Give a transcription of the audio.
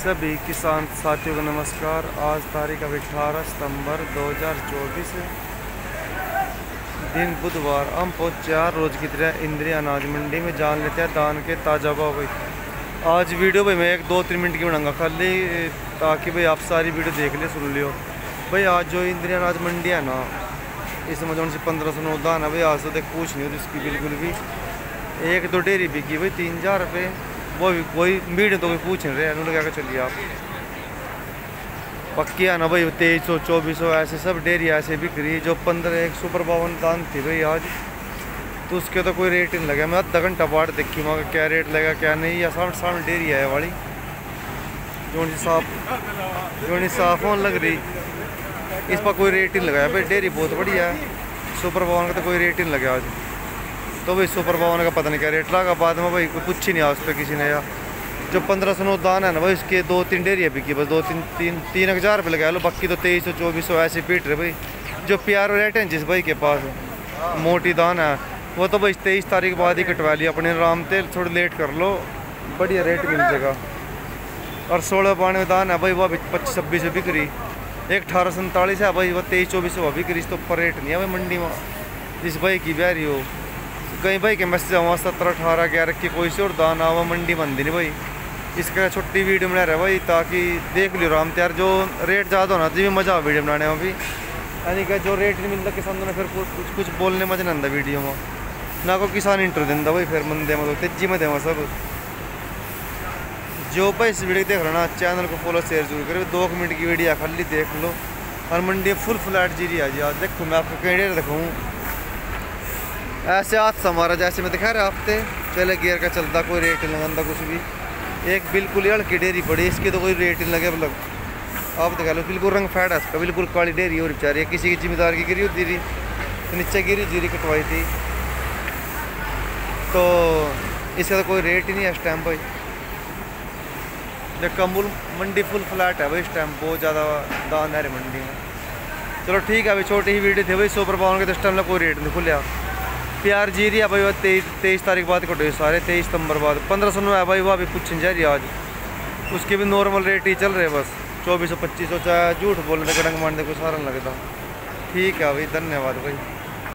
सभी किसान साथियों को नमस्कार। आज तारीख अभी अठारह सितंबर 2024 है। दिन बुधवार, हम पहुँच चार रोज़ की तरह इंद्रिया अनाज मंडी में, जान लेते हैं दान के ताज़ा भाव भाई। आज वीडियो भाई मैं एक दो तीन मिनट की बनाऊँगा खाली, ताकि भाई आप सारी वीडियो देख लियो सुन लियो। भाई आज जो इंद्रिया अनाज मंडी है ना इसमें जो से पंद्रह सौ नौ दान है भाई, आज तो देख पूछ नहीं होती इसकी बिल्कुल भी। एक दो डेरी बिकी भाई, तीन हज़ार रुपये वो भी कोई मीड तो कोई पूछ नहीं रहे, उन्होंने क्या चलिए आप। पक्की है ना भाई, तेईस सौ, चौबीस सौ, ऐसे सब डेरी ऐसे बिक रही है, जो पंद्रह, एक सुपर बावन दान थी भाई आज। तो उसके तो कोई रेट नहीं लगा। मैं आधा घंटा बाट देखी वहाँ क्या रेट लगा, क्या नहीं, या सामने सामने डेरी है वाली। जो साफ़ जो साफ़ होने लग रही। इस पर कोई रेट नहीं लगाया। भाई डेरी बहुत बढ़िया है। सुपर बावन का तो कोई रेट नहीं लगा आज। तो भाई सुपर बावन का पता नहीं क्या रेट लगा, बाद में भाई कोई पूछ ही नहीं आ उस पर किसी ने यार। जो पंद्रह सौ नौ दान है ना भाई उसके दो तीन डेरी डेरिया बिकी, बस दो तीन तीन तीन हज़ार रुपये लगा लो, बाकी तो तेईस सौ, चौबीस सौ ऐसे पीट रहे भाई। जो प्यार रेट है जिस भाई के पास, मोटी दान है, वो तो भाई तेईस तारीख बाद ही कटवा लिया अपने आराम से थोड़ी लेट कर लो, बढ़िया रेट मिल जाएगा। और सोलह बानवे दान है भाई वह पच्चीस, छब्बीस बिक रही एक अठारह सैंतालीस है भाई वह तेईस, चौबीस सौ बिक रही तो ऊपर रेट नहीं है भाई मंडी में, जिस भाई की ब्यारी हो। कहीं भाई के मैसेज आवा सत्रह अठारह, ग्यारह की कोई से और दान आवा मंडी मंदी नहीं भाई। इसका छोटी वीडियो बना रहा भाई, ताकि देख लियो राम त्यार। जो रेट ज़्यादा होना चाहिए मज़ा आ वीडियो बनाने में भी यानी कि जो रेट नहीं मिलता, किसान ने फिर कुछ कुछ बोलने मज़ा नहीं आता वीडियो में। ना कोई किसान इंटर देता भाई, फिर मंदे में तो तेज़ी में देवा सब। जो भाई इस वीडियो देख रहा ना चैनल को फॉलो शेयर ज़रूर करो। दो मिनट की वीडियो खाली देख लो। और मंडी फुल फ्लैट जीरी आ जी। देखो, मैं आपको कहीं दिखाऊँ। ऐसे हाथ हमारा जैसे मैं दिखा रहा हफ़्ते पहले गियर का चलता, कोई रेट नहीं लगाता कुछ भी। एक बिल्कुल ही हल्की डेरी पड़ी, इसकी तो कोई रेट नहीं लगे मतलब। आप दिखा लो, बिल्कुल रंग फैट है इसका, बिल्कुल काली डेरी और बेचारी। किसी की जिम्मेदार की गिरी होती थी तो नीचे गिरी, जीरी कटवाई थी। तो इसका तो कोई रेट ही नहीं है इस टाइम भाई। जो कम्बुल मंडी फुल फ्लैट है भाई इस टाइम बहुत ज़्यादा दान है मंडी में चलो ठीक है, अभी छोटी ही वीडियो थी भाई सुपर पावन के तो इस टाइम कोई रेट नहीं खुलिया प्यार जी रही है भाई, वह तेईस तेईस तारीख बाद कटो सारे, तेईस सितंबर बाद। पंद्रह सौ है भाई, वह अभी पूछ जा रही आज। उसके भी नॉर्मल रेट ही चल रहे बस। चौबीस सौ पच्चीस सौ चाहे झूठ बोलने का गड़ंग मारने को सारा लगता। ठीक है भाई, धन्यवाद भाई।